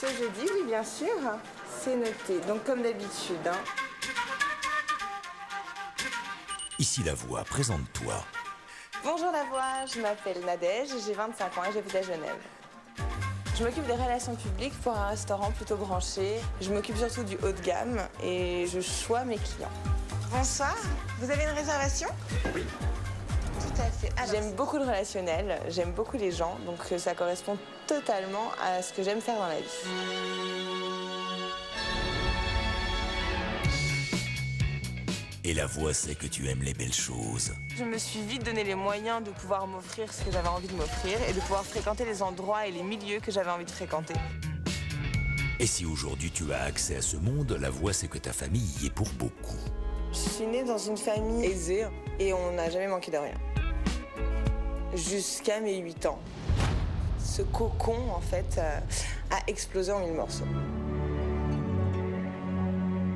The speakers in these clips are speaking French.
Ce jeudi, oui, bien sûr. C'est noté. Donc, comme d'habitude. hein. Ici la voix, présente-toi. Bonjour la voix, je m'appelle Nadège, j'ai 25 ans et j'habite à Genève. Je m'occupe des relations publiques pour un restaurant plutôt branché. Je m'occupe surtout du haut de gamme et je choisis mes clients. Bonsoir, vous avez une réservation? Oui. Tout à fait. J'aime beaucoup le relationnel, j'aime beaucoup les gens, donc euh, ça correspond totalement à ce que j'aime faire dans la vie. Et la voix sait que tu aimes les belles choses. Je me suis vite donné les moyens de pouvoir m'offrir ce que j'avais envie de m'offrir et de pouvoir fréquenter les endroits et les milieux que j'avais envie de fréquenter. Et si aujourd'hui tu as accès à ce monde, la voix sait que ta famille y est pour beaucoup. Je suis née dans une famille aisée et on n'a jamais manqué de rien. Jusqu'à mes 8 ans. Ce cocon, en fait, euh, a explosé en mille morceaux.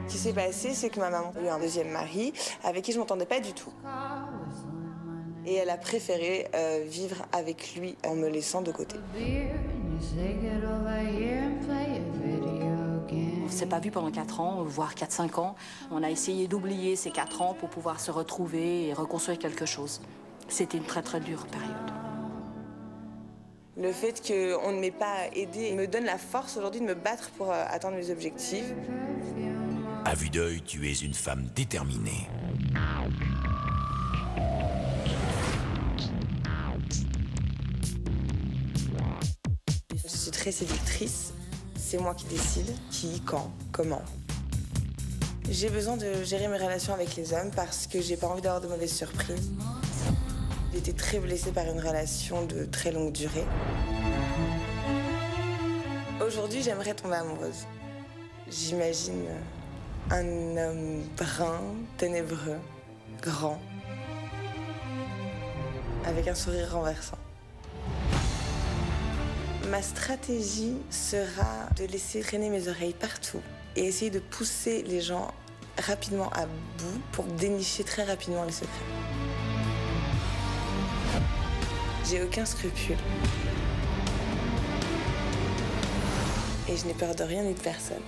Ce qui s'est passé, c'est que ma maman a eu un deuxième mari avec qui je m'entendais pas du tout. Et elle a préféré euh, vivre avec lui en me laissant de côté. On ne s'est pas vu pendant 4 ans, voire 4-5 ans. On a essayé d'oublier ces 4 ans pour pouvoir se retrouver et reconstruire quelque chose. C'était une très très dure période. Le fait qu'on ne m'ait pas aidé me donne la force aujourd'hui de me battre pour euh, atteindre mes objectifs. À vue d'œil, tu es une femme déterminée. Je suis très séductrice. C'est moi qui décide qui, quand, comment. J'ai besoin de gérer mes relations avec les hommes parce que j'ai pas envie d'avoir de mauvaises surprises. J'ai été très blessée par une relation de très longue durée. Aujourd'hui, j'aimerais tomber amoureuse. J'imagine un homme brun, ténébreux, grand, avec un sourire renversant. Ma stratégie sera de laisser traîner mes oreilles partout et essayer de pousser les gens rapidement à bout pour dénicher très rapidement les secrets. J'ai aucun scrupule. Et je n'ai peur de rien ni de personne.